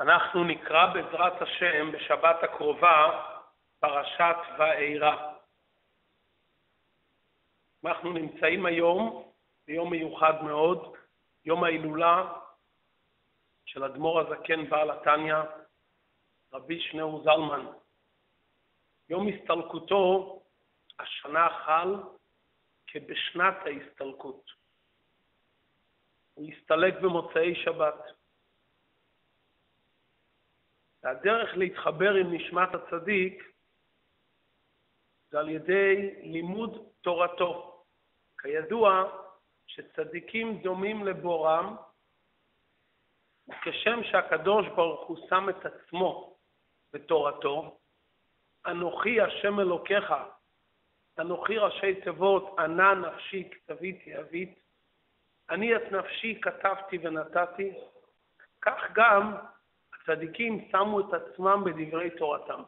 אנחנו נקרא בעזרת השם בשבת הקרובה פרשת ואירא. אנחנו נמצאים היום ביום מיוחד מאוד, יום ההילולה של אדמו"ר הזקן בעל התניא, רבי שניאור זלמן. יום הסתלקותו, השנה חל כבשנת ההסתלקות. הוא הסתלק במוצאי שבת. והדרך להתחבר עם נשמת הצדיק זה על ידי לימוד תורתו. כידוע שצדיקים דומים לבורם, וכשם שהקדוש ברוך הוא שם את עצמו בתורתו, אנוכי השם אלוקיך, אנוכי ראשי תיבות, ענה נפשי כתביתי אבית, אני את נפשי כתבתי ונתתי, כך גם הצדיקים שמו את עצמם בדברי תורתם.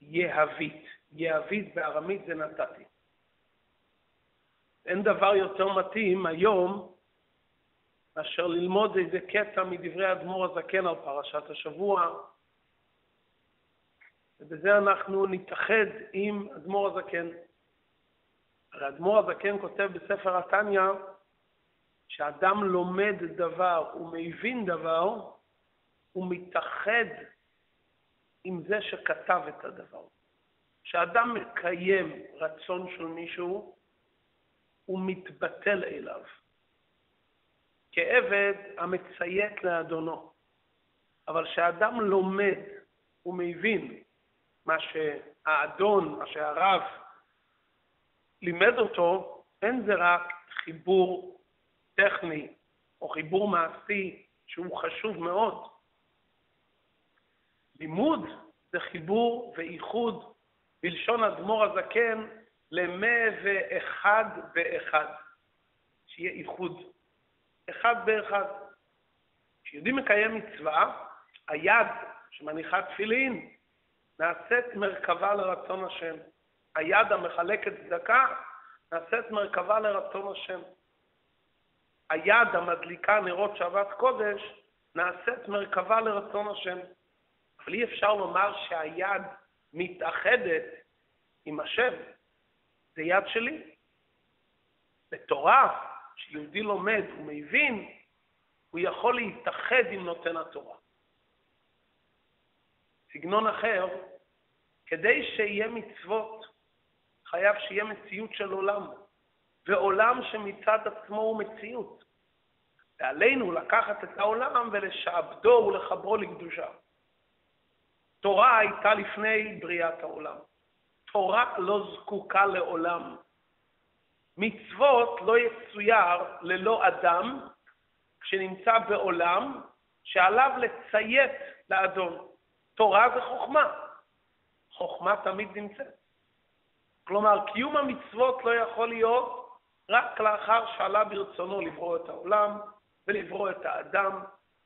יהבית, יהבית בארמית זה נתתי. אין דבר יותר מתאים היום מאשר ללמוד איזה קטע מדברי האדמו"ר הזקן על פרשת השבוע, ובזה אנחנו נתאחד עם אדמו"ר הזקן. הרי אדמו"ר הזקן כותב בספר התניא שאדם לומד דבר ומבין דבר, הוא מתאחד עם זה שכתב את הדבר. כשאדם מקיים רצון של מישהו, הוא מתבטל אליו. כעבד המציית לאדונו. אבל כשאדם לומד ומבין מה שהאדון, מה שהרב לימד אותו, אין זה רק חיבור טכני או חיבור מעשי שהוא חשוב מאוד. לימוד זה חיבור ואיחוד, בלשון אדמו"ר הזקן, למה ואחד באחד. שיהיה איחוד. אחד באחד. כשיהודי מקיים מצווה, היד שמניחה תפילין נעשית מרכבה לרצון השם. היד המחלקת צדקה נעשית מרכבה לרצון השם. היד המדליקה נרות שבת קודש נעשית מרכבה לרצון השם. אבל אי אפשר לומר שהיד מתאחדת עם השם. זה יד שלי. בתורה, כשיהודי לומד ומבין, הוא יכול להתאחד עם נותן התורה. סגנון אחר, כדי שיהיה מצוות, חייב שיהיה מציאות של עולם, ועולם שמצד עצמו הוא מציאות. ועלינו לקחת את העולם ולשעבדו ולחברו לקדושה. תורה הייתה לפני בריאת העולם. תורה לא זקוקה לעולם. מצוות לא יצויר ללא אדם שנמצא בעולם שעליו לציית לאדון. תורה זה חוכמה. חוכמה תמיד נמצאת. כלומר, קיום המצוות לא יכול להיות רק לאחר שעלה ברצונו לברוא את העולם ולברוא את האדם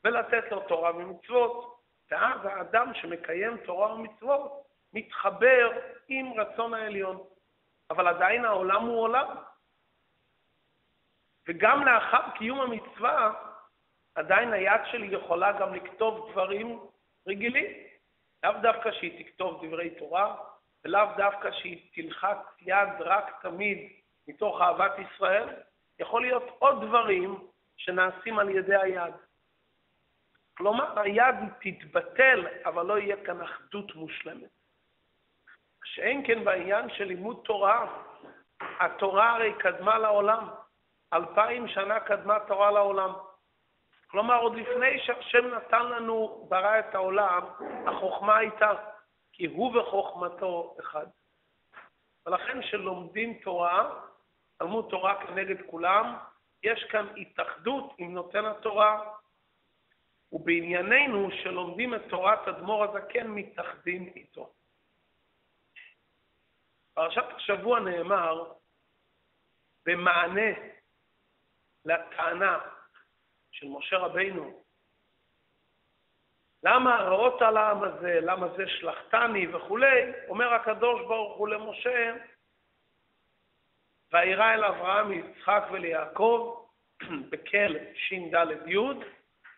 ולתת לו תורה ומצוות, ואז האדם שמקיים תורה ומצוות מתחבר עם רצון העליון. אבל עדיין העולם הוא עולם. וגם לאחר קיום המצווה, עדיין היד שלי יכולה גם לכתוב דברים רגילים. לאו דווקא שהיא תכתוב דברי תורה, ולאו דווקא שהיא תלחץ יד רק תמיד מתוך אהבת ישראל, יכול להיות עוד דברים שנעשים על ידי היד. כלומר, היד תתבטל, אבל לא יהיה כאן אחדות מושלמת. שאין כן בעניין של לימוד תורה, התורה הרי קדמה לעולם. אלפיים שנה קדמה תורה לעולם. כלומר, עוד לפני שהשם נתן לנו, ברא את העולם, החוכמה הייתה, כי הוא וחוכמתו אחד. ולכן כשלומדים תורה, תלמוד תורה כנגד כולם, יש כאן התאחדות עם נותן התורה, ובענייננו, שלומדים את תורת אדמו"ר הזקן, מתאחדים איתו. פרשת השבוע נאמר במענה לטענה של משה רבינו, למה הרעות על העם הזה, למה זה שלחתני וכולי, אומר הקדוש ברוך הוא למשה, וירא אל אברהם, יצחק וליעקב, בקל ש"ד י',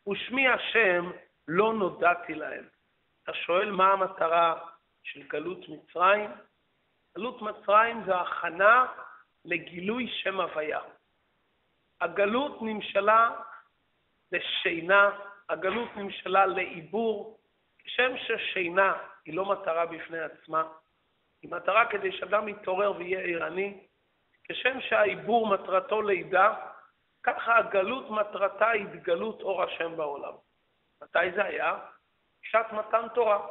ושמי השם לא נודעתי להם. אתה שואל מה המטרה של גלות מצרים? גלות מצרים זה הכנה לגילוי שם הוויה. הגלות נמשלה לשינה, הגלות נמשלה לעיבור, כשם ששינה היא לא מטרה בפני עצמה, היא מטרה כדי שאדם יתעורר ויהיה ערני, כשם שהעיבור מטרתו לידה, ככה הגלות מטרתה התגלות אור השם בעולם. מתי זה היה? בשעת מתן תורה.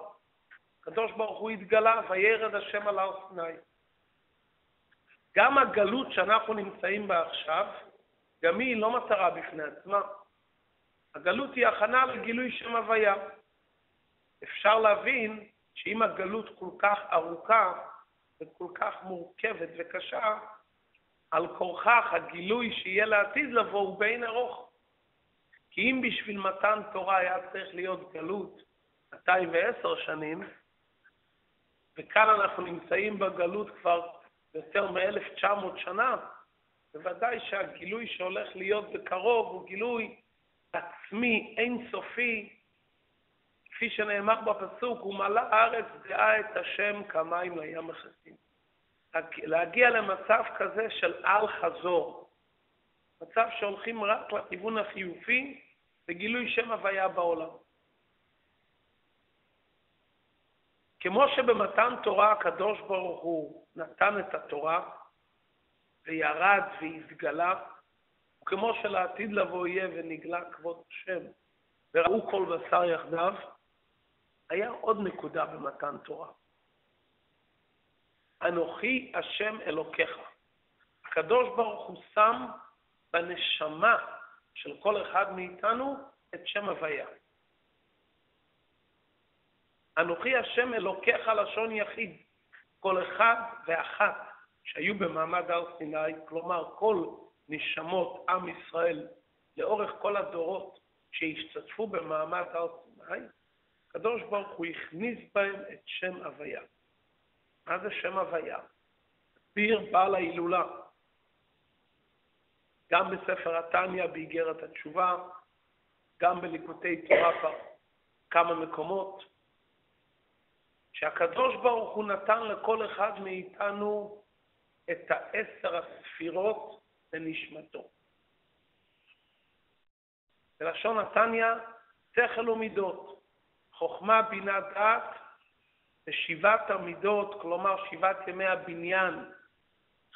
הקדוש ברוך הוא התגלה, וירד השם על הר סיני. גם הגלות שאנחנו נמצאים בה עכשיו, גם היא לא מטרה בפני עצמה. הגלות היא הכנה לגילוי שם הוויה. אפשר להבין שאם הגלות כל כך ארוכה וכל כך מורכבת וקשה, על כורכך הגילוי שיהיה לעתיד לבוא הוא בין ארוך. כי אם בשביל מתן תורה היה צריך להיות גלות 210 שנים, וכאן אנחנו נמצאים בגלות כבר יותר מ-1900 שנה, בוודאי שהגילוי שהולך להיות בקרוב הוא גילוי עצמי, אינסופי, כפי שנאמר בפסוק, הוא מלא הארץ דעה את השם כמים לים מכסים. להגיע למצב כזה של אל חזור, מצב שהולכים רק לכיוון החיובי וגילוי שם הוויה בעולם. כמו שבמתן תורה הקדוש ברוך הוא נתן את התורה וירד והתגלה, וכמו שלעתיד לבוא יהיה ונגלה כבוד השם וראו כל בשר יחדיו, היה עוד נקודה במתן תורה. אנוכי השם אלוקיך. הקדוש ברוך הוא שם בנשמה של כל אחד מאיתנו את שם הוויה. אנוכי השם אלוקיך לשון יחיד. כל אחד ואחת שהיו במעמד הר סיני, כלומר כל נשמות עם ישראל לאורך כל הדורות שהשתתפו במעמד הר סיני, הקדוש ברוך הוא הכניס בהם את שם הוויה. מה זה שם הוויה? הסביר בעל ההילולה, גם בספר התניא באיגרת התשובה, גם בליקוטי תורה כמה מקומות, שהקדוש ברוך הוא נתן לכל אחד מאיתנו את העשר הספירות לנשמתו. בלשון התניא, שכל ומידות, חוכמה, בינה, דעת, ושבעת המידות, כלומר שבעת ימי הבניין,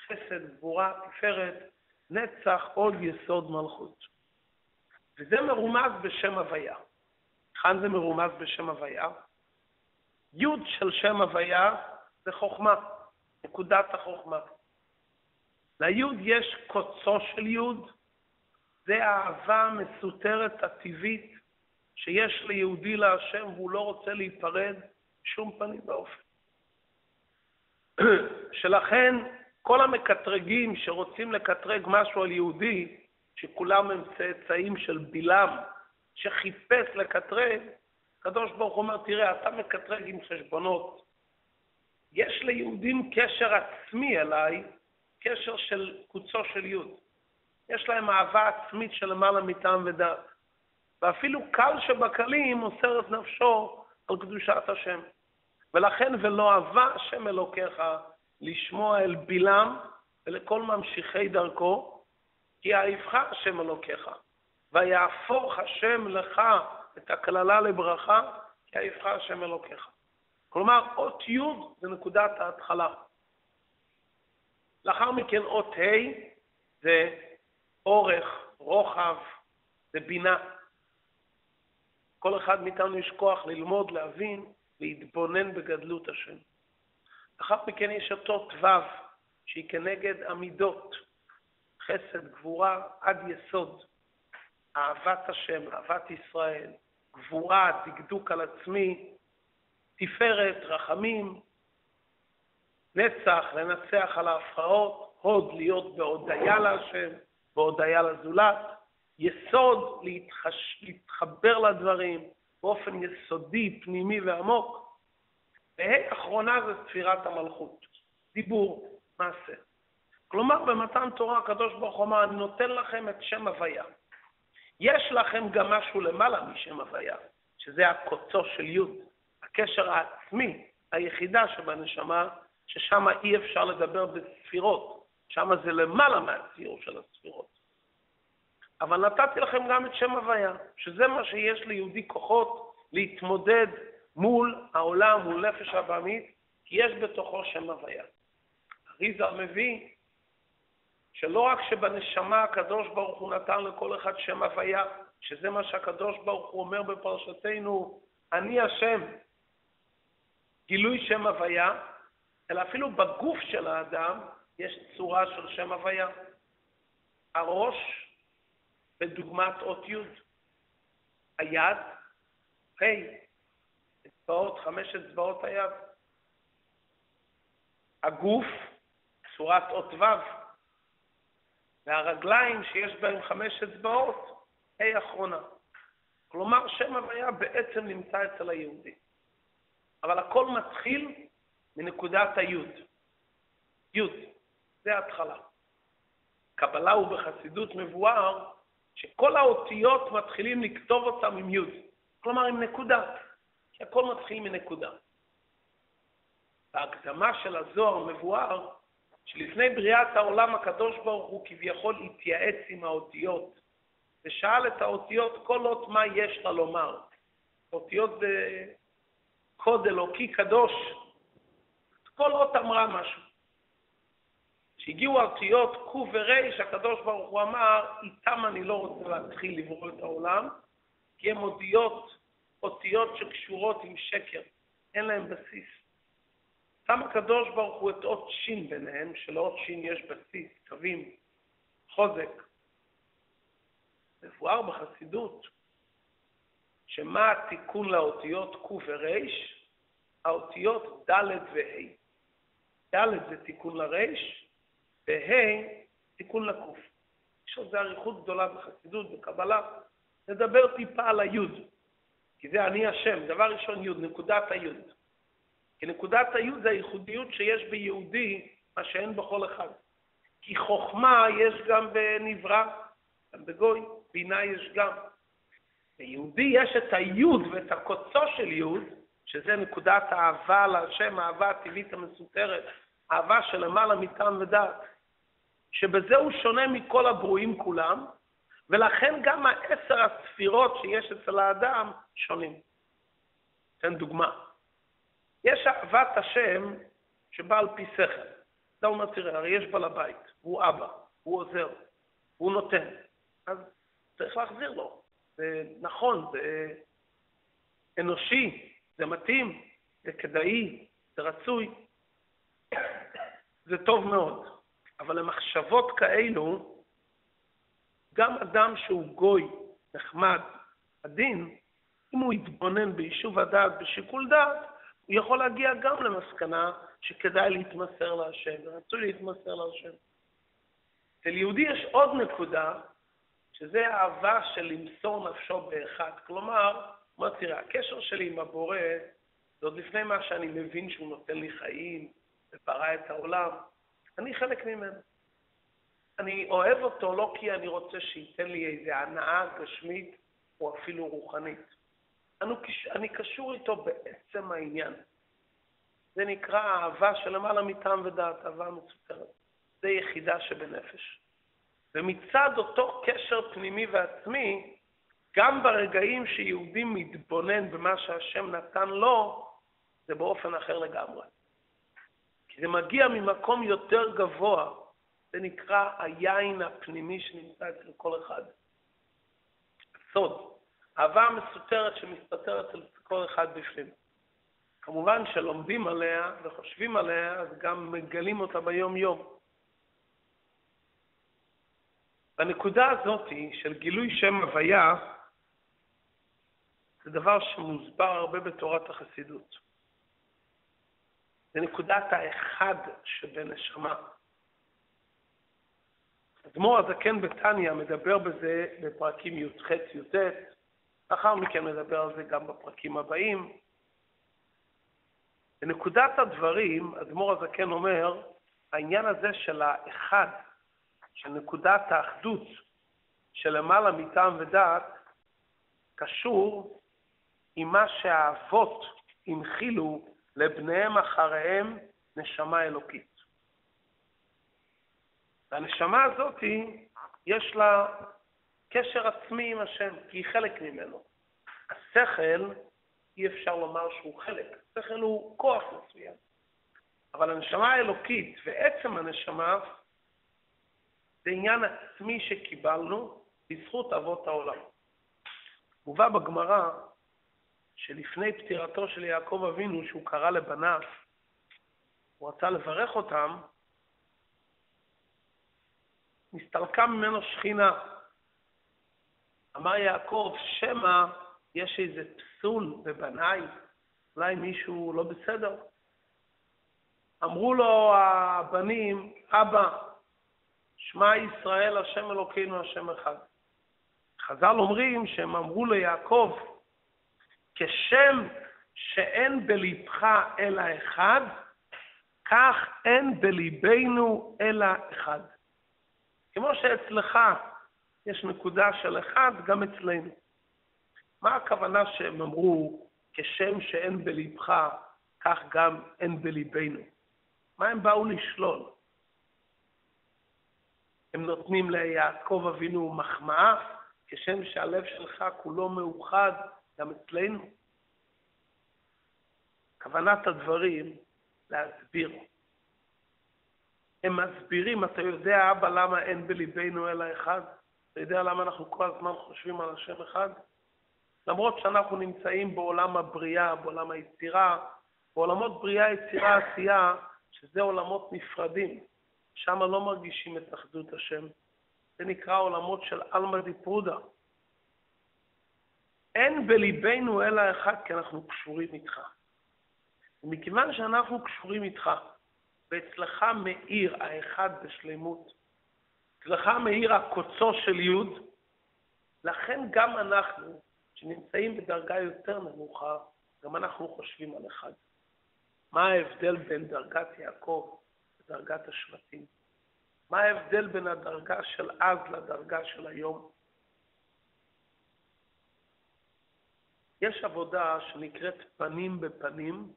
חסד, גבורה, תפארת, נצח, עוד יסוד מלכות. וזה מרומז בשם הוויה. כאן זה מרומז בשם הוויה. י' של שם הוויה זה חוכמה, נקודת החוכמה. ליוד יש קוצו של יוד, זה האהבה המסותרת הטבעית שיש ליהודי להשם והוא לא רוצה להיפרד בשום פנים ואופן. שלכן כל המקטרגים שרוצים לקטרג משהו על יהודי, שכולם הם צאצאים של בלעם, שחיפש לקטרג, הקדוש ברוך הוא אומר, תראה, אתה מקטרג עם חשבונות. יש ליהודים קשר עצמי אליי, קשר של קוצו של יוד. יש להם אהבה עצמית של למעלה מטעם ודעת. ואפילו קל שבקלים מוסר את נפשו על קדושת השם. ולכן ולא אהבה השם אלוקיך לשמוע אל בלעם ולכל ממשיכי דרכו, כי אהבך השם אלוקיך, ויהפוך השם לך את הקללה לברכה, כי אהבך השם אלוקיך. כלומר, אות י' זה נקודת ההתחלה. לאחר מכן אות ה' זה אורך, רוחב, זה בינה. כל אחד מאיתנו יש כוח ללמוד, להבין, להתבונן בגדלות השם. לאחר מכן יש אותו ו', שהיא כנגד עמידות, חסד, גבורה, עד יסוד, אהבת השם, אהבת ישראל, גבורה, דקדוק על עצמי, תפארת, רחמים, נצח, לנצח על ההפרעות, הוד, להיות בהודיה להשם, בהודיה לזולת, יסוד, להתחש... להתחבר לדברים באופן יסודי, פנימי ועמוק, וה' אחרונה זה ספירת המלכות, דיבור, מעשה. כלומר, במתן תורה הקדוש ברוך הוא אמר, אני נותן לכם את שם הוויה. יש לכם גם משהו למעלה משם הוויה, שזה הקוצו של י', הקשר העצמי, היחידה שבנשמה, ששם אי אפשר לדבר בספירות, שם זה למעלה מהציור של הספירות. אבל נתתי לכם גם את שם הוויה, שזה מה שיש ליהודי כוחות להתמודד מול העולם, מול נפש הבעמית, כי יש בתוכו שם הוויה. אריזה מביא שלא רק שבנשמה הקדוש ברוך הוא נתן לכל אחד שם הוויה, שזה מה שהקדוש ברוך הוא אומר בפרשתנו, אני השם, גילוי שם הוויה, אלא אפילו בגוף של האדם יש צורה של שם הוויה. הראש בדוגמת אות י', היד, ה', אצבעות, חמש אצבעות היד. הגוף, צורת אות ו', והרגליים שיש בהם חמש אצבעות, ה' אחרונה. כלומר, שם הוויה בעצם נמצא אצל היהודי. אבל הכל מתחיל מנקודת היוד. יוד, זה ההתחלה. קבלה ובחסידות מבואר שכל האותיות מתחילים לכתוב אותם עם יוד, כלומר עם נקודה, כי הכל מתחיל מנקודה. בהקדמה של הזוהר מבואר שלפני בריאת העולם הקדוש ברוך הוא כביכול התייעץ עם האותיות ושאל את האותיות כל אות מה יש לה לומר. אותיות בקוד אלוקי קדוש, כל אות אמרה משהו. כשהגיעו האותיות ק ור', הקדוש ברוך הוא אמר, איתם אני לא רוצה להתחיל לברוא את העולם, כי הן אותיות, אותיות שקשורות עם שקר, אין להן בסיס. שם הקדוש ברוך הוא את אות שין ביניהם, שלאות שין יש בסיס, קווים, חוזק. מבואר בחסידות, שמה התיקון לאותיות ק ור'? האותיות ד' וה'. ד' זה תיקון לר', וה' תיקון לקוף. יש עוד אריכות גדולה בחסידות, בקבלה. נדבר טיפה על היוד, כי זה אני השם. דבר ראשון יוד, נקודת היוד. כי נקודת היוד זה הייחודיות שיש ביהודי, מה שאין בכל אחד. כי חוכמה יש גם בנברא, גם בגוי, בינה יש גם. ביהודי יש את היוד ואת הקוצו של יוד, שזה נקודת האהבה להשם, האהבה הטבעית המסותרת, אהבה שלמעלה מטעם ודעת. שבזה הוא שונה מכל הברואים כולם, ולכן גם העשר הספירות שיש אצל האדם שונים. אתן דוגמה. יש אהבת השם שבאה על פי שכל. אתה אומר, תראה, הרי יש בעל הבית, הוא אבא, הוא עוזר, הוא נותן. אז צריך להחזיר לו. זה נכון, זה אנושי, זה מתאים, זה כדאי, זה רצוי. זה טוב מאוד. אבל למחשבות כאלו, גם אדם שהוא גוי, נחמד, עדין, אם הוא יתבונן ביישוב הדעת, בשיקול דעת, הוא יכול להגיע גם למסקנה שכדאי להתמסר להשם, ורצוי להתמסר להשם. אצל יהודי יש עוד נקודה, שזה האהבה של למסור נפשו באחד. כלומר, מה תראה, הקשר שלי עם הבורא, זה עוד לפני מה שאני מבין שהוא נותן לי חיים, וברא את העולם. אני חלק ממנו. אני אוהב אותו לא כי אני רוצה שייתן לי איזו הנאה גשמית או אפילו רוחנית. אני, אני קשור איתו בעצם העניין. זה נקרא אהבה שלמעלה מטעם ודעת, אהבה מצוטרת. זה יחידה שבנפש. ומצד אותו קשר פנימי ועצמי, גם ברגעים שיהודי מתבונן במה שהשם נתן לו, זה באופן אחר לגמרי. כי זה מגיע ממקום יותר גבוה, זה נקרא היין הפנימי שנמצא אצל כל אחד. הסוד, אהבה המסותרת שמסתתרת אצל כל אחד בפנים. כמובן שלומדים עליה וחושבים עליה, אז גם מגלים אותה ביום-יום. בנקודה הזאת של גילוי שם הוויה, זה דבר שמוסבר הרבה בתורת החסידות. זה נקודת האחד שבנשמה. אדמו"ר הזקן בתניא מדבר בזה בפרקים י"ח י"ט, לאחר מכן מדבר על זה גם בפרקים הבאים. בנקודת הדברים, אדמו"ר הזקן אומר, העניין הזה של האחד, של נקודת האחדות, שלמעלה מטעם ודעת קשור עם מה שהאבות הנחילו לבניהם אחריהם נשמה אלוקית. והנשמה הזאת, יש לה קשר עצמי עם השם, כי היא חלק ממנו. השכל, אי אפשר לומר שהוא חלק, השכל הוא כוח מסוים. אבל הנשמה האלוקית ועצם הנשמה זה עניין עצמי שקיבלנו בזכות אבות העולם. מובא בגמרא שלפני פטירתו של יעקב אבינו, שהוא קרא לבניו, הוא רצה לברך אותם, נסתלקה ממנו שכינה. אמר יעקב, שמא יש איזה פסול בבניי, אולי מישהו לא בסדר. אמרו לו הבנים, אבא, שמע ישראל, השם אלוקינו, השם אחד. חז"ל אומרים שהם אמרו ליעקב, כשם שאין בלבך אלא אחד, כך אין בליבנו אלא אחד. כמו שאצלך יש נקודה של אחד, גם אצלנו. מה הכוונה שהם אמרו, כשם שאין בלבך, כך גם אין בליבנו? מה הם באו לשלול? הם נותנים ליעקב אבינו מחמאה, כשם שהלב שלך כולו מאוחד, גם אצלנו. כוונת הדברים להסביר. הם מסבירים, אתה יודע, אבא, למה אין בליבנו אלא אחד? אתה יודע למה אנחנו כל הזמן חושבים על השם אחד? למרות שאנחנו נמצאים בעולם הבריאה, בעולם היצירה, בעולמות בריאה, יצירה, עשייה, שזה עולמות נפרדים. שם לא מרגישים את אחדות השם. זה נקרא עולמות של עלמא דיפרודה. אין בליבנו אלא אחד, כי אנחנו קשורים איתך. ומכיוון שאנחנו קשורים איתך, ואצלך מאיר האחד בשלמות, אצלך מאיר הקוצו של יוד, לכן גם אנחנו, שנמצאים בדרגה יותר נמוכה, גם אנחנו חושבים על אחד. מה ההבדל בין דרגת יעקב לדרגת השבטים? מה ההבדל בין הדרגה של אז לדרגה של היום? יש עבודה שנקראת פנים בפנים,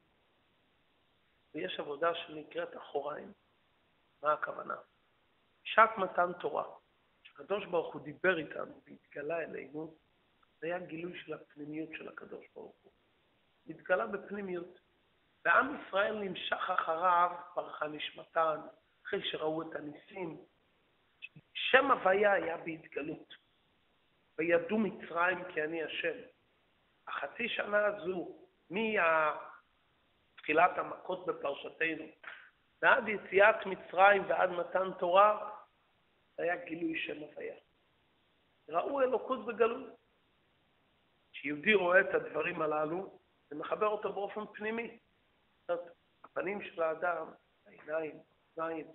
ויש עבודה שנקראת אחוריים. מה הכוונה? שעת מתן תורה, כשהקדוש ברוך הוא דיבר איתנו והתגלה אלינו, זה היה גילוי של הפנימיות של הקדוש ברוך הוא. התגלה בפנימיות. ועם ישראל נמשך אחריו, פרחה נשמתן, אחרי שראו את הניסים. שם הוויה היה בהתגלות. וידעו מצרים כי אני השם. החצי שנה הזו, מתחילת המכות בפרשתנו, ועד יציאת מצרים ועד מתן תורה, היה גילוי שם הוויה. ראו אלוקות בגלות. כשיהודי רואה את הדברים הללו, זה מחבר אותו באופן פנימי. הפנים של האדם, העיניים, העיניים,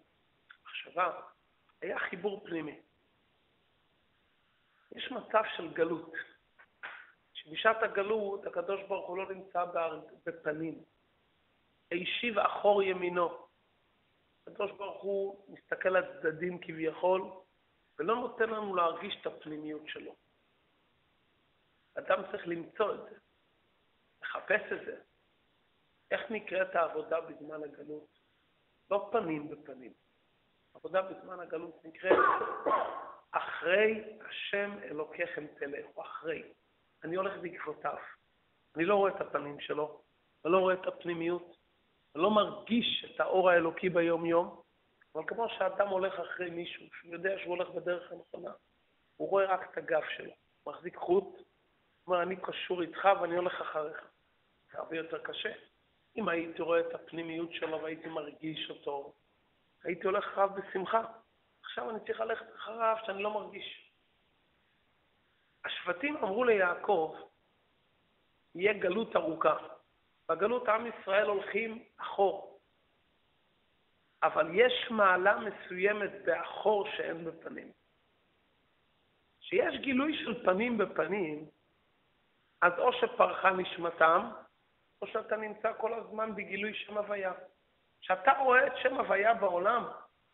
מחשבה, היה חיבור פנימי. יש מצב של גלות. שבשעת הגלות הקדוש ברוך הוא לא נמצא בפנים. הישיב אחור ימינו. הקדוש ברוך הוא מסתכל על צדדים כביכול, ולא נותן לנו להרגיש את הפנימיות שלו. אדם צריך למצוא את זה, לחפש את זה. איך נקראת העבודה בזמן הגלות? לא פנים בפנים. עבודה בזמן הגלות נקראת אחרי השם אלוקיכם תלכו, אחרי. אני הולך בעקבותיו. אני לא רואה את הפנים שלו, אני לא רואה את הפנימיות, אני לא מרגיש את האור האלוקי ביום-יום, אבל כמו שאדם הולך אחרי מישהו, שהוא יודע שהוא הולך בדרך הנכונה, הוא רואה רק את הגב שלו, מחזיק חוט, אומר, אני קשור איתך ואני הולך אחריך. זה הרבה יותר קשה. אם הייתי רואה את הפנימיות שלו והייתי מרגיש אותו, הייתי הולך אחריו בשמחה. עכשיו אני צריך ללכת אחריו שאני לא מרגיש. השבטים אמרו ליעקב, יהיה גלות ארוכה. בגלות עם ישראל הולכים אחור. אבל יש מעלה מסוימת באחור שאין בפנים. כשיש גילוי של פנים בפנים, אז או שפרחה נשמתם, או שאתה נמצא כל הזמן בגילוי שם הוויה. כשאתה רואה את שם הוויה בעולם,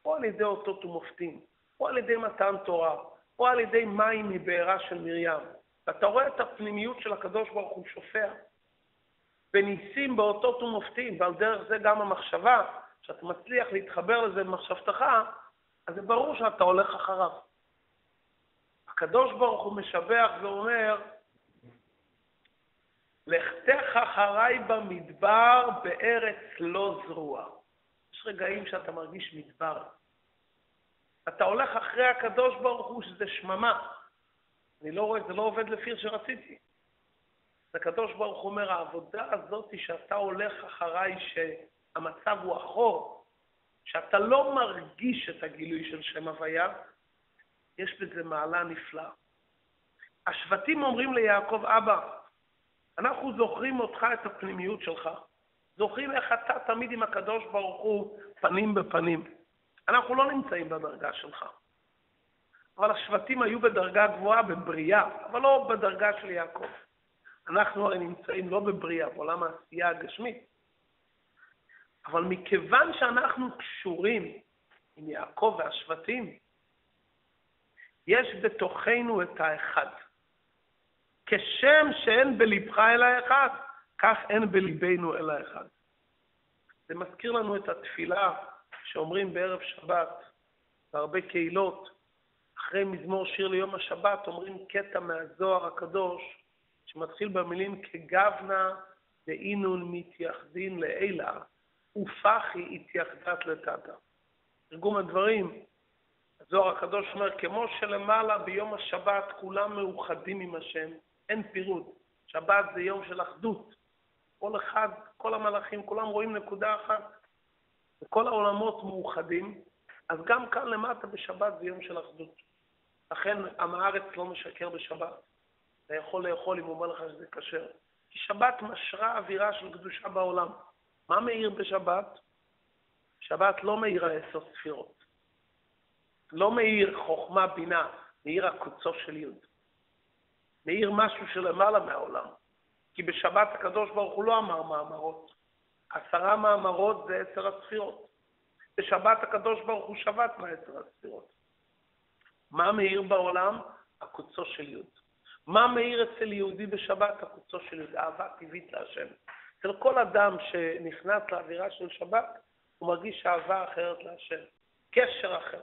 או על ידי אותות ומופתים, או על ידי מתן תורה, או על ידי מים מבארה של מרים. ואתה רואה את הפנימיות של הקדוש ברוך הוא שופע. בניסים באותות ומופתים, ועל דרך זה גם המחשבה, שאתה מצליח להתחבר לזה במחשבתך, אז זה ברור שאתה הולך אחריו. הקדוש ברוך הוא משבח ואומר, לכתך אחריי במדבר בארץ לא זרועה. יש רגעים שאתה מרגיש מדבר. אתה הולך אחרי הקדוש ברוך הוא שזה שממה. אני לא רואה, זה לא עובד לפי שרציתי. הקדוש ברוך אומר, העבודה הזאת שאתה הולך אחריי, שהמצב הוא אחור, שאתה לא מרגיש את הגילוי של שם הוויה, יש בזה מעלה נפלאה. השבטים אומרים ליעקב, אבא, אנחנו זוכרים אותך, את הפנימיות שלך. זוכרים איך אתה תמיד עם הקדוש ברוך הוא פנים בפנים. אנחנו לא נמצאים בדרגה שלך. אבל השבטים היו בדרגה גבוהה בבריאה, אבל לא בדרגה של יעקב. אנחנו הרי נמצאים לא בבריאה, בעולם העשייה הגשמית. אבל מכיוון שאנחנו קשורים עם יעקב והשבטים, יש בתוכנו את האחד. כשם שאין בלבך אלא אחד, כך אין בליבנו אלא אחד. זה מזכיר לנו את התפילה שאומרים בערב שבת, בהרבה קהילות, אחרי מזמור שיר ליום השבת, אומרים קטע מהזוהר הקדוש, שמתחיל במילים כגבנה ואינון מתייחדין לעילה, ופחי התייחדת לטאטה. תרגום הדברים, הזוהר הקדוש אומר, כמו שלמעלה ביום השבת כולם מאוחדים עם השם, אין פירוט. שבת זה יום של אחדות. כל אחד, כל המלאכים, כולם רואים נקודה אחת. וכל העולמות מאוחדים, אז גם כאן למטה בשבת זה יום של אחדות. לכן עם הארץ לא משקר בשבת. אתה יכול לאכול אם הוא אומר לך שזה כשר. כי שבת משרה אווירה של קדושה בעולם. מה מאיר בשבת? שבת לא מאיר העשר ספירות. לא מאיר חוכמה, בינה, מאיר הקוצו של יוד. מאיר משהו שלמעלה מהעולם. כי בשבת הקדוש ברוך הוא לא אמר מאמרות. עשרה מאמרות זה עשר הספירות. בשבת הקדוש ברוך הוא שבת מעשר הספירות. מה מאיר בעולם? הקוצו של יוד. מה מאיר אצל יהודי בשבת? הקוצו של יוד. אהבה טבעית להשם. אצל כל אדם שנכנס לאווירה של שבת, הוא מרגיש אהבה אחרת להשם. קשר אחר.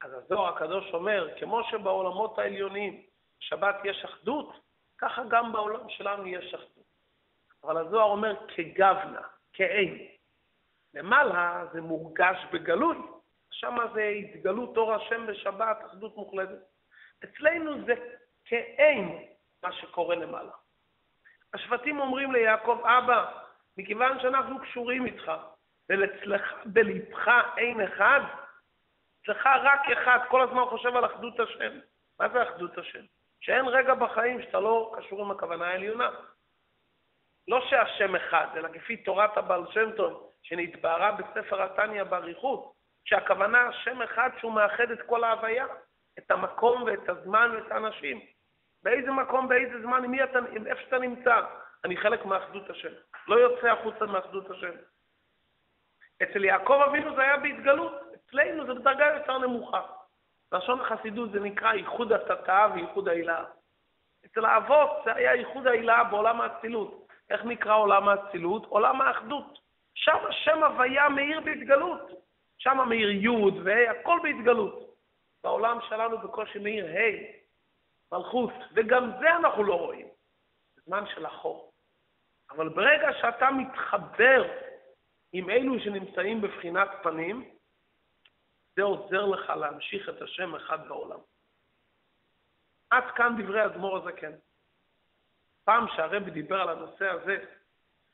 אז הזוהר הקדוש אומר, כמו שבעולמות העליונים שבת יש אחדות, ככה גם בעולם שלנו יש אחדות. אבל הזוהר אומר כגוונה, כאין. למעלה זה מורגש בגלוי, שם זה התגלות אור השם בשבת, אחדות מוחלטת. אצלנו זה כאין מה שקורה למעלה. השבטים אומרים ליעקב, אבא, מכיוון שאנחנו קשורים איתך, ואצלך בלבך אין אחד, אצלך רק אחד, כל הזמן חושב על אחדות השם. מה זה אחדות השם? שאין רגע בחיים שאתה לא קשור עם הכוונה העליונה. לא שהשם אחד, אלא כפי תורת הבעל שם טוב, שנתבהרה בספר התניא באריכות, שהכוונה השם אחד שהוא מאחד את כל ההוויה, את המקום ואת הזמן ואת האנשים. באיזה מקום, באיזה זמן, עם אתה, עם איפה שאתה נמצא, אני חלק מאחדות השם. לא יוצא החוצה מאחדות השם. אצל יעקב אבינו זה היה בהתגלות, אצלנו זה בדרגה יותר נמוכה. בלשון החסידות זה נקרא ייחוד התתאה וייחוד ההילאה. אצל האבות זה היה ייחוד ההילאה בעולם האצילות. איך נקרא עולם האצילות? עולם האחדות. שם השם הוויה מאיר בהתגלות. שם מאיר י' וה', הכל בהתגלות. בעולם שלנו בקושי מאיר ה', מלכות, וגם זה אנחנו לא רואים. זמן של החור. אבל ברגע שאתה מתחבר עם אלו שנמצאים בבחינת פנים, זה עוזר לך להמשיך את השם אחד בעולם. עד כאן דברי אדמו"ר הזקן. פעם שהרבי דיבר על הנושא הזה,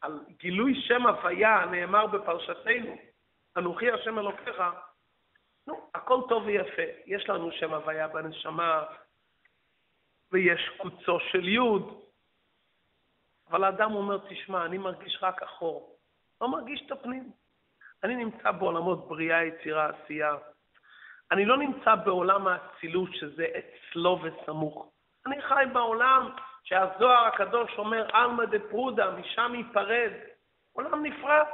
על גילוי שם הוויה הנאמר בפרשתנו, אנוכי השם אלוקיך, נו, הכל טוב ויפה. יש לנו שם הוויה בנשמה, ויש קוצו של יוד, אבל האדם אומר, תשמע, אני מרגיש רק אחור, לא מרגיש את הפנים. אני נמצא בעולמות בריאה, יצירה, עשייה. אני לא נמצא בעולם האצילות שזה אצלו וסמוך. אני חי בעולם שהזוהר הקדוש אומר, עלמא דפרודה, משם ייפרד. עולם נפרד.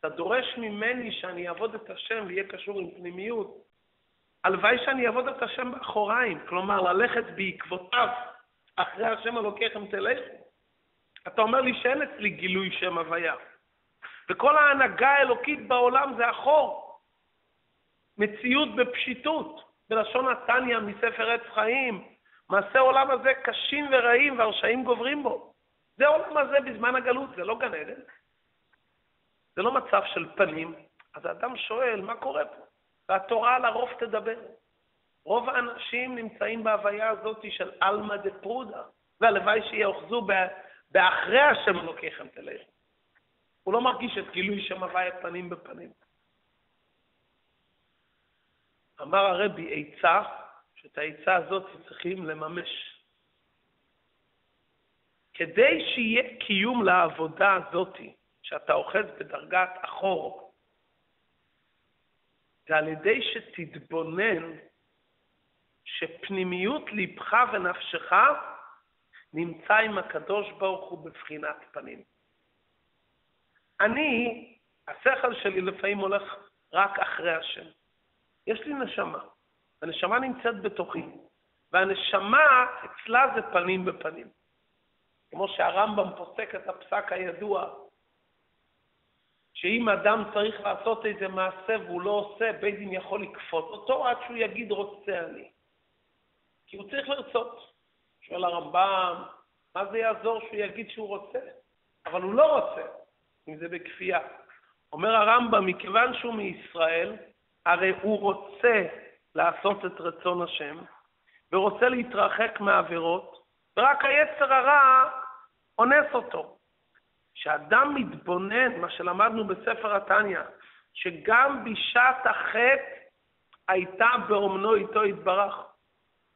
אתה דורש ממני שאני אעבוד את השם ויהיה קשור עם פנימיות. הלוואי שאני אעבוד את השם באחוריים, כלומר, ללכת בעקבותיו, אחרי השם אלוקיכם תלכו. אתה אומר לי שאין אצלי גילוי שם הוויה. וכל ההנהגה האלוקית בעולם זה אחור. מציאות בפשיטות, בלשון התניא מספר עץ חיים. מעשה העולם הזה קשים ורעים והרשעים גוברים בו. זה העולם הזה בזמן הגלות, זה לא גן עדן. זה לא מצב של פנים. אז האדם שואל, מה קורה פה? והתורה לרוב תדבר. רוב האנשים נמצאים בהוויה הזאת של עלמא דפרודה, והלוואי שיאחזו באחרי השם אלוקיכם תלכו. הוא לא מרגיש את גילוי שם הוויה פנים בפנים. אמר הרבי עצה, שאת העצה הזאת צריכים לממש. כדי שיהיה קיום לעבודה הזאת, שאתה אוחז בדרגת אחור, זה על ידי שתתבונן שפנימיות ליבך ונפשך נמצא עם הקדוש ברוך הוא בבחינת פנים. אני, השכל שלי לפעמים הולך רק אחרי השם. יש לי נשמה, הנשמה נמצאת בתוכי, והנשמה אצלה זה פנים בפנים. כמו שהרמב"ם פוסק את הפסק הידוע, שאם אדם צריך לעשות איזה מעשה והוא לא עושה, בית דין יכול לכפות אותו עד שהוא יגיד רוצה אני. כי הוא צריך לרצות. שואל הרמב"ם, מה זה יעזור שהוא יגיד שהוא רוצה? אבל הוא לא רוצה, אם זה בכפייה. אומר הרמב"ם, מכיוון שהוא מישראל, הרי הוא רוצה לעשות את רצון השם, ורוצה להתרחק מהעבירות, ורק היצר הרע אונס אותו. כשאדם מתבונן, מה שלמדנו בספר התניא, שגם בשעת החטא הייתה באומנו איתו יתברך.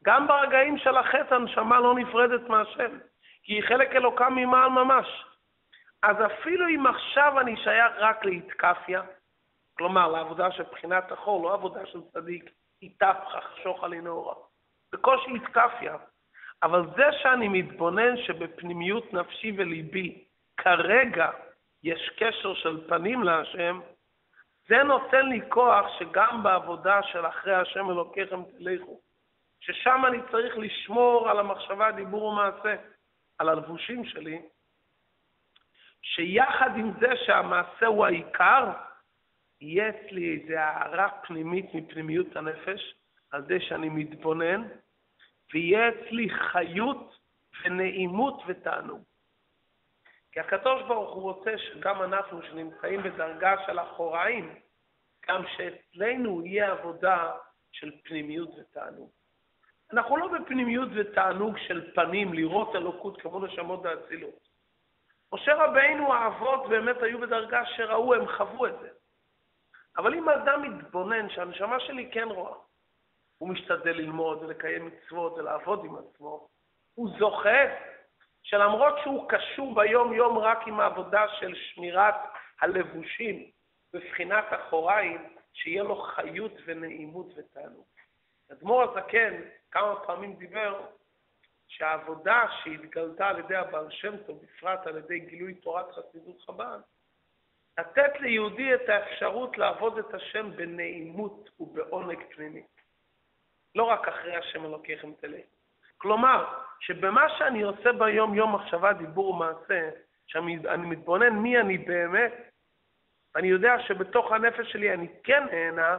גם ברגעים של החטא הנשמה לא נפרדת מהשם, כי היא חלק אלוקם ממעל ממש. אז אפילו אם עכשיו אני שייך רק להתקפיה, כלומר לעבודה של בחינת החור, לא עבודה של צדיק, איתפחח שוחה לנאורה, בקושי התקפיה, אבל זה שאני מתבונן שבפנימיות נפשי וליבי כרגע יש קשר של פנים להשם, זה נותן לי כוח שגם בעבודה של אחרי השם אלוקיכם תלכו, ששם אני צריך לשמור על המחשבה, דיבור ומעשה, על הלבושים שלי, שיחד עם זה שהמעשה הוא העיקר, יהיה אצלי איזו הערה פנימית מפנימיות הנפש, על זה שאני מתבונן, ויהיה אצלי חיות ונעימות ותענוג. כי הקדוש ברוך הוא רוצה שגם אנחנו, שנמצאים בדרגה של אחוריים, גם שאצלנו יהיה עבודה של פנימיות ותענוג. אנחנו לא בפנימיות ותענוג של פנים, לראות אלוקות כמו נשמות באצילות. משה רבינו, האבות באמת היו בדרגה שראו, הם חוו את זה. אבל אם אדם מתבונן שהנשמה שלי כן רואה, הוא משתדל ללמוד ולקיים מצוות ולעבוד עם עצמו, הוא זוכה שלמרות שהוא קשור ביום-יום רק עם העבודה של שמירת הלבושים בבחינת אחוריים, שיהיה לו חיות ונעימות ותענוג. אדמו"ר הזקן כמה פעמים דיבר שהעבודה שהתגלתה על ידי הבעל שם טוב, בפרט על ידי גילוי תורת חסידות חב"ד, לתת ליהודי את האפשרות לעבוד את השם בנעימות ובעונג פנימי. לא רק אחרי השם אלוקיכם תלך. כלומר, שבמה שאני עושה ביום יום מחשבה, דיבור ומעשה, שאני מתבונן מי אני באמת, ואני יודע שבתוך הנפש שלי אני כן נהנה,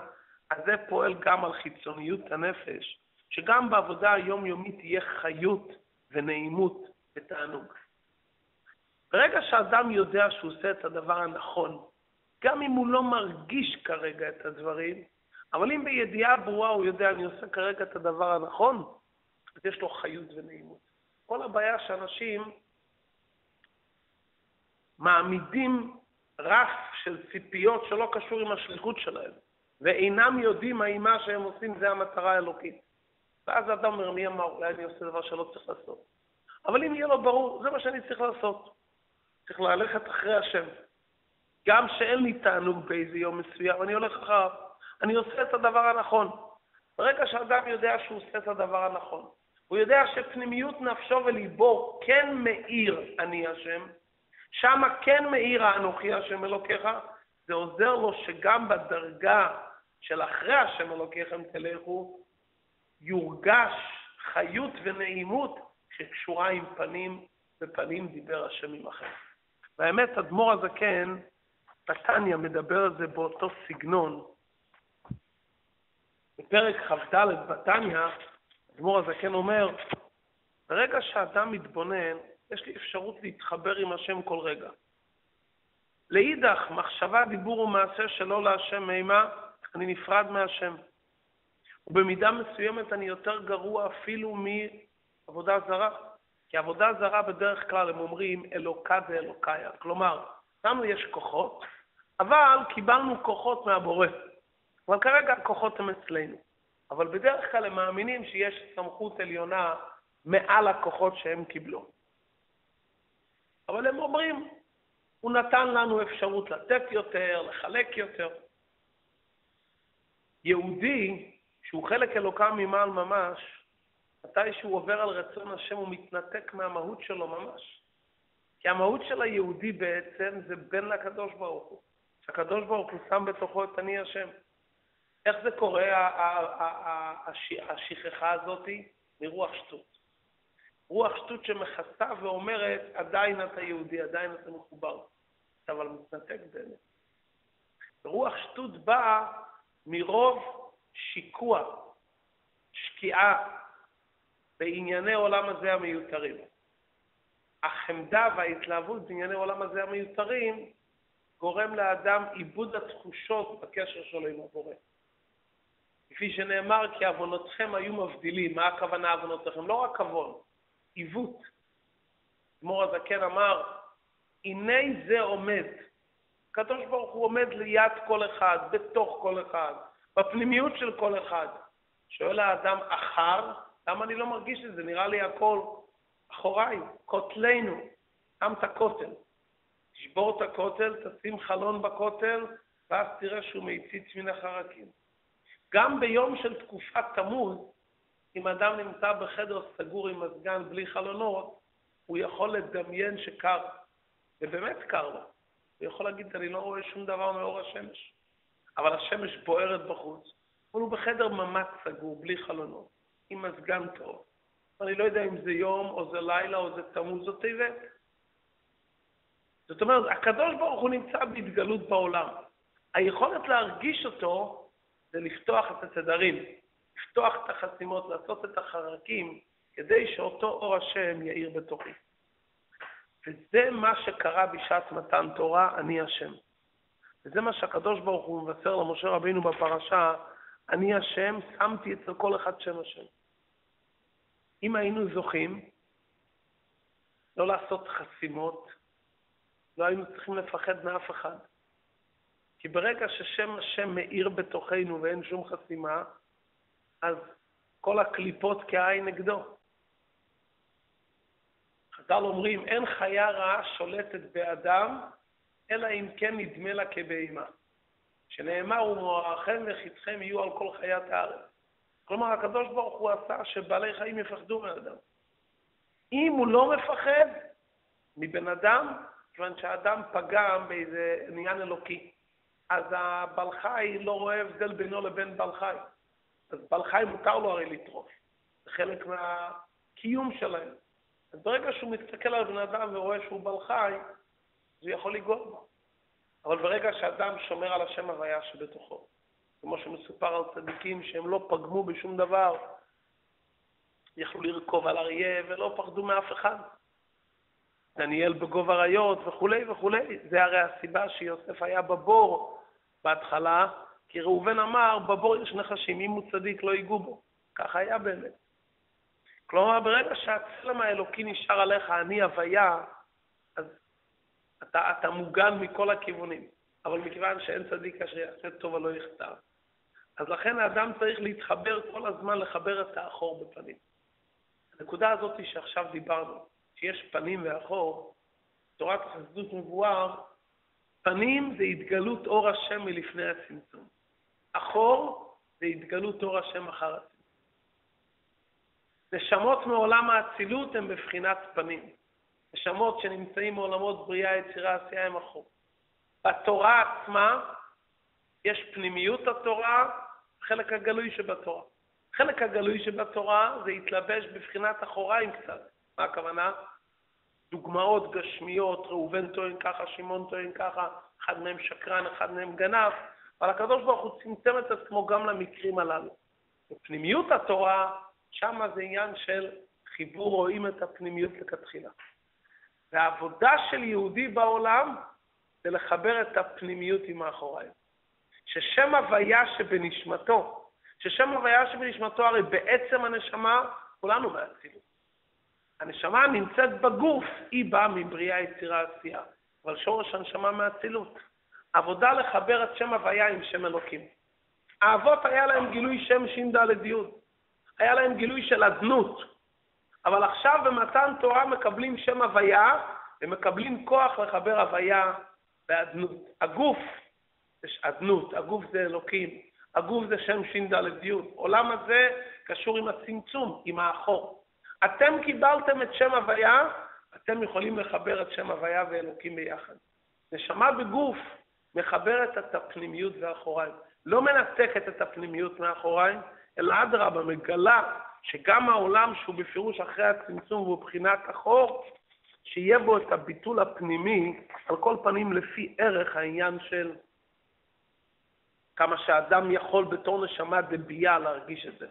אז זה פועל גם על חיצוניות הנפש, שגם בעבודה היומיומית תהיה חיות ונעימות ותענוג. ברגע שאדם יודע שהוא עושה את הדבר הנכון, גם אם הוא לא מרגיש כרגע את הדברים, אבל אם בידיעה ברורה הוא יודע, אני עושה כרגע את הדבר הנכון, אז יש לו חיות ונעימות. כל הבעיה שאנשים מעמידים רף של ציפיות שלא קשור עם השליחות שלהם, ואינם יודעים האם מה שהם עושים זה המטרה האלוקית. ואז האדם אומר, מי אמר, אולי אני עושה דבר שלא צריך לעשות. אבל אם יהיה לו ברור, זה מה שאני צריך לעשות. צריך ללכת אחרי השם. גם שאין לי תענוג באיזה יום מסוים, אני הולך אחריו. אני עושה את הדבר הנכון. ברגע שאדם יודע שהוא עושה את הדבר הנכון, הוא יודע שפנימיות נפשו וליבו כן מאיר אני השם, שמה כן מאיר האנוכי השם אלוקיך, זה עוזר לו שגם בדרגה של אחרי השם אלוקיכם תלכו, יורגש חיות ונעימות שקשורה עם פנים, ופנים דיבר השם עמכם. והאמת, אדמו"ר הזקן, בתניא מדבר על זה באותו סגנון. בפרק כ"ד בתניא, אדמו"ר הזקן אומר, ברגע שאדם מתבונן, יש לי אפשרות להתחבר עם השם כל רגע. לאידך, מחשבה, דיבור ומעשה שלא להשם מימה, אני נפרד מהשם. ובמידה מסוימת אני יותר גרוע אפילו מעבודה זרה. כי עבודה זרה בדרך כלל הם אומרים אלוקה ואלוקיה. כלומר, לנו יש כוחות, אבל קיבלנו כוחות מהבורא. אבל כרגע הכוחות הם אצלנו. אבל בדרך כלל הם מאמינים שיש סמכות עליונה מעל הכוחות שהם קיבלו. אבל הם אומרים, הוא נתן לנו אפשרות לתת יותר, לחלק יותר. יהודי, שהוא חלק אלוקם ממעל ממש, מתי שהוא עובר על רצון השם הוא מתנתק מהמהות שלו ממש. כי המהות של היהודי בעצם זה בן לקדוש ברוך הוא. שהקדוש ברוך הוא שם בתוכו את אני השם. איך זה קורה, השכחה הזאת? מרוח שטות. רוח שטות שמכסה ואומרת, עדיין אתה יהודי, עדיין אתה מחובר. אבל מתנתק באמת. רוח שטות באה מרוב שיקוע, שקיעה בענייני עולם הזה המיותרים. החמדה וההתלהבות בענייני עולם הזה המיותרים גורם לאדם עיבוד התחושות בקשר שלו עם הבורא. כפי שנאמר, כי עוונותיכם היו מבדילים. מה הכוונה עוונותיכם? לא רק עוון, עיוות. אדמו"ר הזקן אמר, הנה זה עומד. הקדוש ברוך הוא עומד ליד כל אחד, בתוך כל אחד, בפנימיות של כל אחד. שואל האדם, אחר? למה אני לא מרגיש את זה? נראה לי הכל אחוריי, כותלנו, שם את הכותל. תשבור את הכותל, תשים חלון בכותל, ואז תראה שהוא מיציץ מן החרקים. גם ביום של תקופת תמוז, אם אדם נמצא בחדר סגור עם מזגן בלי חלונות, הוא יכול לדמיין שקר, ובאמת קר לו. הוא יכול להגיד, אני לא רואה שום דבר מאור השמש. אבל השמש בוערת בחוץ, אבל הוא בחדר ממש סגור, בלי חלונות, עם מזגן טוב. אני לא יודע אם זה יום, או זה לילה, או זה תמוז או טבת. זאת אומרת, הקדוש ברוך הוא נמצא בהתגלות בעולם. היכולת להרגיש אותו זה לפתוח את התדרים, לפתוח את החסימות, לעשות את החרקים, כדי שאותו אור השם יאיר בתוכי. וזה מה שקרה בשעת מתן תורה, אני השם. וזה מה שהקדוש ברוך הוא מבשר למשה רבינו בפרשה, אני השם, שמתי אצל כל אחד שם השם. אם היינו זוכים לא לעשות חסימות, לא היינו צריכים לפחד מאף אחד. כי ברגע ששם השם מאיר בתוכנו ואין שום חסימה, אז כל הקליפות כעין נגדו. חז"ל אומרים, אין חיה רעה שולטת באדם, אלא אם כן נדמה לה כבהמה. שנאמר, ומוארכם וחיתכם יהיו על כל חיית הארץ. כלומר, הקדוש ברוך הוא עשה שבעלי חיים יפחדו מאדם. אם הוא לא מפחד מבן אדם, כיוון שהאדם פגם באיזה עניין אלוקי. אז הבעל חי לא רואה הבדל בינו לבין בעל חי. אז בעל חי מותר לו הרי לטרוף. זה חלק מהקיום שלהם. אז ברגע שהוא מסתכל על בן אדם ורואה שהוא בעל חי, הוא יכול לגוע בו. אבל ברגע שאדם שומר על השם הוויה שבתוכו, כמו שמסופר על צדיקים שהם לא פגמו בשום דבר, יכלו לרכוב על אריה ולא פחדו מאף אחד. דניאל בגובה אריות וכולי וכולי. זה הרי הסיבה שיוסף היה בבור בהתחלה, כי ראובן אמר, בבור יש נחשים, אם הוא צדיק לא ייגעו בו. ככה היה באמת. כלומר, ברגע שהצלם האלוקי נשאר עליך, אני הוויה, אז אתה, אתה מוגן מכל הכיוונים. אבל מכיוון שאין צדיק אשר יעשה טוב ולא יחטא, אז לכן האדם צריך להתחבר כל הזמן, לחבר את האחור בפנים. הנקודה הזאת שעכשיו דיברנו, שיש פנים ואחור, תורת החסידות מבואר, פנים זה התגלות אור השם מלפני הצמצום. אחור זה התגלות אור השם אחר הצמצום. נשמות מעולם האצילות הן בבחינת פנים. נשמות שנמצאים מעולמות בריאה, יצירה, עשייה הם אחור. בתורה עצמה, יש פנימיות התורה, חלק הגלוי שבתורה. חלק הגלוי שבתורה זה התלבש בבחינת אחוריים קצת. מה הכוונה? דוגמאות גשמיות, ראובן טוען ככה, שמעון טוען ככה, אחד מהם שקרן, אחד מהם גנב, אבל הקדוש ברוך הוא צמצם את עצמו גם למקרים הללו. בפנימיות התורה, שם זה עניין של חיבור, רואים את הפנימיות לכתחילה. והעבודה של יהודי בעולם זה לחבר את הפנימיות עם האחוריים. ששם הוויה שבנשמתו, ששם הוויה שבנשמתו, הרי בעצם הנשמה, כולנו באצילות. הנשמה נמצאת בגוף, היא באה מבריאה, יצירה, עשייה. אבל שורש הנשמה מאצילות. עבודה לחבר את שם הוויה עם שם אלוקים. האבות היה להם גילוי שם ש"ד י', היה להם גילוי של אדנות. אבל עכשיו במתן תורה מקבלים שם הוויה, ומקבלים כוח לחבר הוויה באדנות. הגוף זה אדנות, הגוף זה אלוקים, הגוף זה שם ש"ד י'. עולם הזה קשור עם הצמצום, עם האחור. אתם קיבלתם את שם הוויה, אתם יכולים לחבר את שם הוויה ואלוקים ביחד. נשמה בגוף מחברת את הפנימיות והאחוריים. לא מנתקת את הפנימיות מאחוריים, אלא אדרבה, מגלה שגם העולם שהוא בפירוש אחרי הצמצום והוא בחינת אחור, שיהיה בו את הביטול הפנימי, על כל פנים לפי ערך העניין של כמה שאדם יכול בתור נשמה דבייה להרגיש את זה.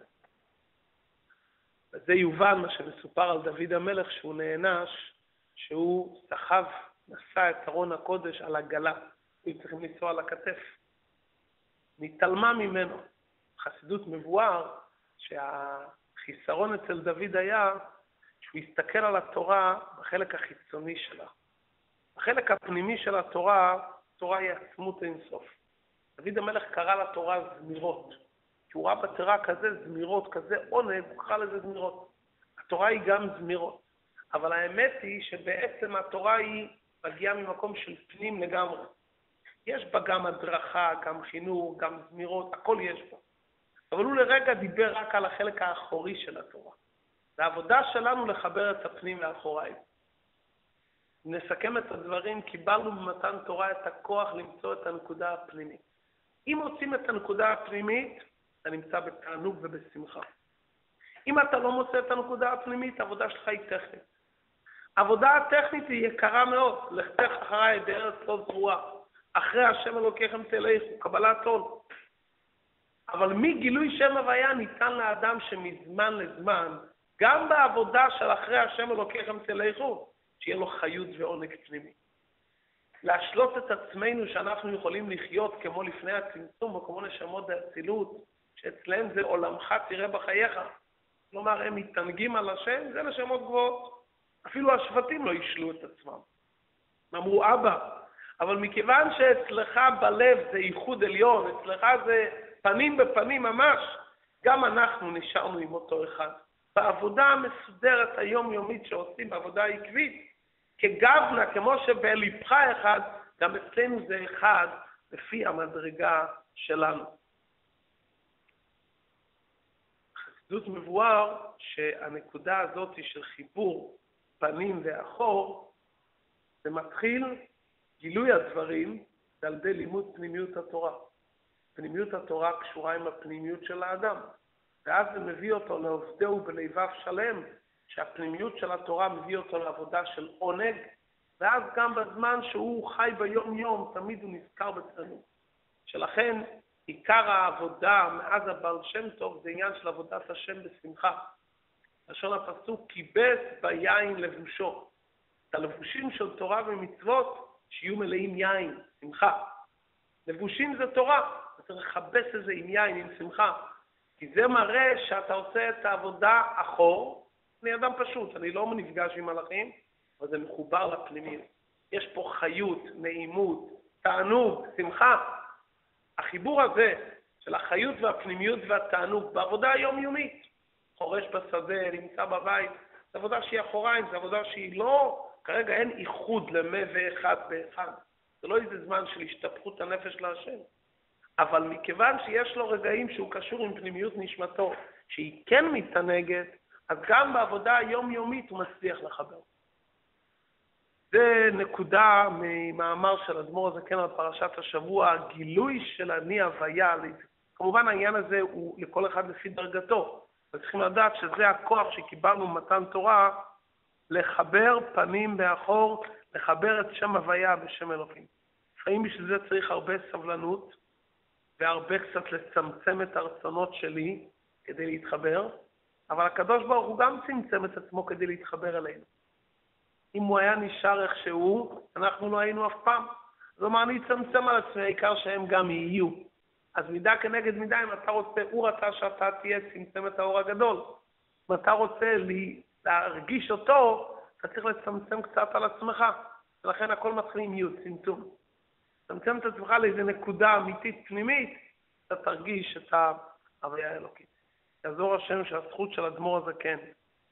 וזה יובן מה שמסופר על דוד המלך, שהוא נענש, שהוא סחב, נשא את ארון הקודש על עגלה, היו צריכים לנסוע על הכתף. נתעלמה ממנו. חסידות מבואר שהחיסרון אצל דוד היה שהוא הסתכל על התורה בחלק החיצוני שלה. בחלק הפנימי של התורה, התורה היא עצמות אינסוף. דוד המלך קרא לתורה זמירות. כי הוא ראה בתורה כזה זמירות, כזה עונג, הוא קרא לזה זמירות. התורה היא גם זמירות. אבל האמת היא שבעצם התורה היא מגיעה ממקום של פנים לגמרי. יש בה גם הדרכה, גם חינוך, גם זמירות, הכל יש בה. אבל הוא לרגע דיבר רק על החלק האחורי של התורה. והעבודה שלנו לחבר את הפנים והאחוריים. נסכם את הדברים, קיבלנו במתן תורה את הכוח למצוא את הנקודה הפנימית. אם מוצאים את הנקודה הפנימית, אתה נמצא בתענוג ובשמחה. אם אתה לא מוצא את הנקודה הפנימית, העבודה שלך היא טכנית. העבודה הטכנית היא יקרה מאוד, לכתך אחריי בארץ לא זרועה. אחרי השם אלוקיכם תלכו, קבלת עול. אבל מגילוי שם הוויה ניתן לאדם שמזמן לזמן, גם בעבודה של אחרי השם אלוקיכם תלכו, שיהיה לו חיות ועונג פנימי. להשלות את עצמנו שאנחנו יכולים לחיות כמו לפני הצמצום וכמו נשמות באצילות, שאצלם זה עולמך תראה בחייך. כלומר, הם מתענגים על השם, זה נשמות גבוהות. אפילו השבטים לא ישלו את עצמם. אמרו, אבא, אבל מכיוון שאצלך בלב זה ייחוד עליון, אצלך זה פנים בפנים ממש, גם אנחנו נשארנו עם אותו אחד. בעבודה המסודרת היומיומית שעושים, בעבודה העקבית, כגוונה, כמו שבלבך אחד, גם אצלנו זה אחד לפי המדרגה שלנו. בחסידות מבואר שהנקודה הזאת של חיבור פנים ואחור, זה מתחיל גילוי הדברים על ידי לימוד פנימיות התורה. פנימיות התורה קשורה עם הפנימיות של האדם, ואז זה מביא אותו לעובדהו בלבב שלם, שהפנימיות של התורה מביא אותו לעבודה של עונג, ואז גם בזמן שהוא חי ביום-יום, תמיד הוא נזכר בצנות. שלכן עיקר העבודה מאז הבעל שם טוב זה עניין של עבודת השם בשמחה. לשון הפסוק, כיבס ביין לבושו. את הלבושים של תורה ומצוות שיהיו מלאים יין, שמחה. לבושים זה תורה, צריך לכבס את זה עם יין, עם שמחה. כי זה מראה שאתה עושה את העבודה אחור. אני אדם פשוט, אני לא נפגש עם מלאכים, אבל זה מחובר לפנימיות. יש פה חיות, נעימות, תענוג, שמחה. החיבור הזה של החיות והפנימיות והתענוג בעבודה היומיומית, חורש בשדה, נמצא בבית, זו עבודה שהיא אחוריים, זו עבודה שהיא לא כרגע אין איחוד למה ואחד באחד. זה לא איזה זמן של השתפכות הנפש להשם. אבל מכיוון שיש לו רגעים שהוא קשור עם פנימיות נשמתו, שהיא כן מתענגת, אז גם בעבודה היומיומית הוא מצליח לחבר. זה נקודה ממאמר של אדמו"ר הזקן על פרשת השבוע, הגילוי של אני הוויה. כמובן העניין הזה הוא לכל אחד לפי דרגתו. וצריכים לדעת שזה הכוח שקיבלנו במתן תורה, לחבר פנים באחור, לחבר את שם הוויה בשם אלוקים. לפעמים בשביל זה צריך הרבה סבלנות, והרבה קצת לצמצם את הרצונות שלי כדי להתחבר, אבל הקדוש ברוך הוא גם צמצם את עצמו כדי להתחבר אלינו. אם הוא היה נשאר איך שהוא, אנחנו לא היינו אף פעם. זאת אומרת, אני אצמצם על עצמי, העיקר שהם גם יהיו. אז מידה כנגד מידה, אם אתה רוצה, הוא רצה שאתה תהיה, צמצם את האור הגדול. אם אתה רוצה לי, להרגיש אותו, אתה צריך לצמצם קצת על עצמך. ולכן הכל מתחיל עם י', צמצום. צמצם את עצמך לאיזו נקודה אמיתית פנימית, אתה תרגיש את ההוויה האלוקית. יעזור השם שהזכות של אדמו"ר הזקן,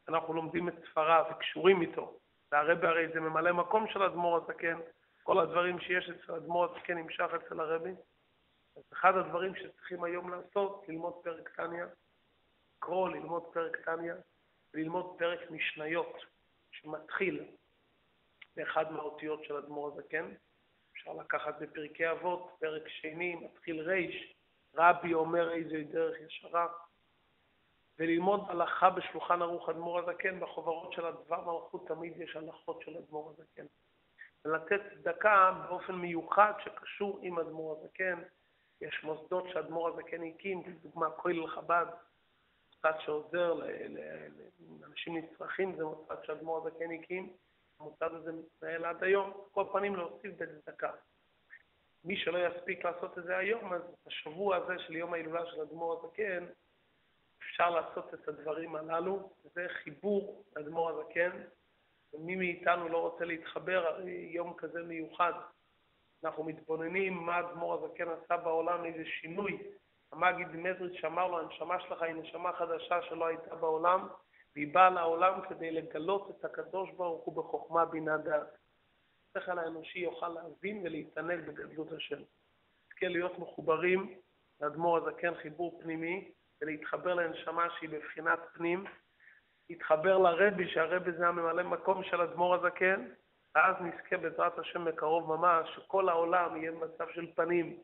אנחנו לומדים את ספריו וקשורים איתו, והרבה הרי זה ממלא מקום של אדמו"ר הזקן, כל הדברים שיש אצל אדמו"ר הזקן נמשך אצל הרבי. אז אחד הדברים שצריכים היום לעשות, ללמוד פרק טניה, לקרוא, ללמוד פרק טניה, וללמוד פרק משניות, שמתחיל באחד מהאותיות של אדמו"ר הזקן. אפשר לקחת בפרקי אבות, פרק שני, מתחיל ריש, רבי אומר איזה דרך ישרה, וללמוד הלכה בשולחן ערוך אדמו"ר הזקן, בחוברות של הדבר מלכות תמיד יש הלכות של אדמו"ר הזקן. ולתת צדקה באופן מיוחד שקשור עם אדמו"ר הזקן. יש מוסדות שאדמו"ר הזקן הקים, לדוגמה כולל חב"ד, מוסד שעוזר לאנשים נצרכים, זה מוסד שאדמו"ר הזקן הקים. המוסד הזה מתנהל עד היום, כל פנים להוסיף בצדקה. מי שלא יספיק לעשות את זה היום, אז בשבוע הזה של יום ההילולה של אדמו"ר הזקן, אפשר לעשות את הדברים הללו, זה חיבור לאדמו"ר הזקן, ומי מאיתנו לא רוצה להתחבר, הרי יום כזה מיוחד. אנחנו מתבוננים מה אדמו"ר הזקן עשה בעולם, איזה שינוי. המגיד מזריץ' אמר לו, הנשמה שלך היא נשמה חדשה שלא הייתה בעולם, והיא באה לעולם כדי לגלות את הקדוש ברוך הוא בחוכמה בינה דעת. השכל האנושי יוכל להבין ולהתענג בגדלות השם. נזכה להיות מחוברים לאדמו"ר הזקן חיבור פנימי, ולהתחבר לנשמה שהיא בבחינת פנים, להתחבר לרבי, שהרבי זה הממלא מקום של אדמו"ר הזקן, ואז נזכה בעזרת השם בקרוב ממש, שכל העולם יהיה במצב של פנים.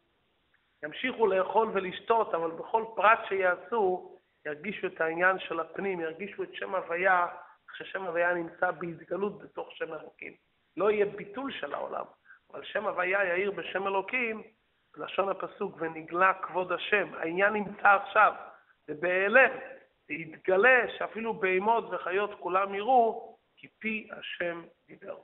ימשיכו לאכול ולשתות, אבל בכל פרט שיעשו, ירגישו את העניין של הפנים, ירגישו את שם הוויה, ששם הוויה נמצא בהתגלות בתוך שם אלוקים. לא יהיה ביטול של העולם, אבל שם הוויה יאיר בשם אלוקים, לשון הפסוק, ונגלה כבוד השם. העניין נמצא עכשיו, ובאלה יתגלה שאפילו בהמות וחיות כולם יראו, כי פי השם דיבר.